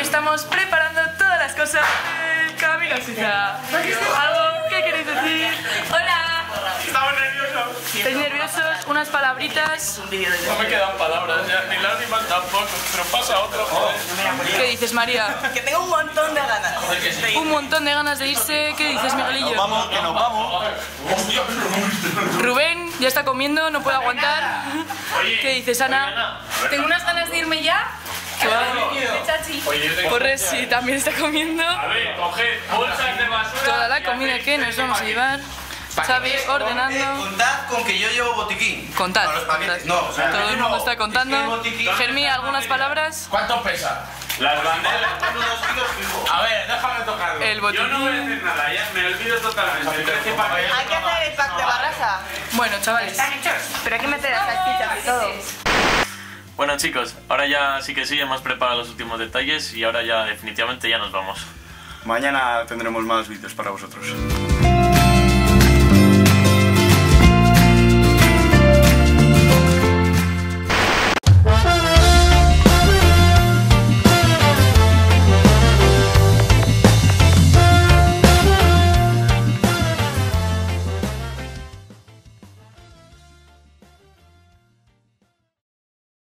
estamos preparando todas las cosas del camino Suiza. ¿Algo que queréis decir? ¡Hola! Estamos nerviosos. ¿Estáis nerviosos? ¿Unas palabritas? No me quedan palabras, ya, ni lágrimas tampoco, pero pasa otro. ¿Qué dices, María? Que tengo un montón de ganas. Un montón de ganas de irse. ¿Qué dices, Miguelillo? Vamos, que nos vamos. Rubén ya está comiendo, no puede aguantar. ¿Qué dices, Ana? Tengo unas ganas de irme ya tengo... Corres sí, también está comiendo. A ver, coged bolsas de basura. Toda la comida que nos vamos a llevar. Xavi Eh, ordenando. contad con que yo llevo botiquín. Contad. Con los paquetes. No, o sea, Todo el mundo no. está contando. Botiquín- Germí, ¿algunas palabras? ¿Cuánto pesa? Las banderas. Unos kilos fijo. A ver, déjame tocarlo. El Yo no voy a botiquín. decir nada, ya me olvido totalmente. Hay que hacer el pack de barraza. Bueno, chavales. Pero hay que meter las salchichas y todo. Bueno chicos, ahora ya sí que sí, hemos preparado los últimos detalles y ahora ya definitivamente ya nos vamos. Mañana tendremos más vídeos para vosotros.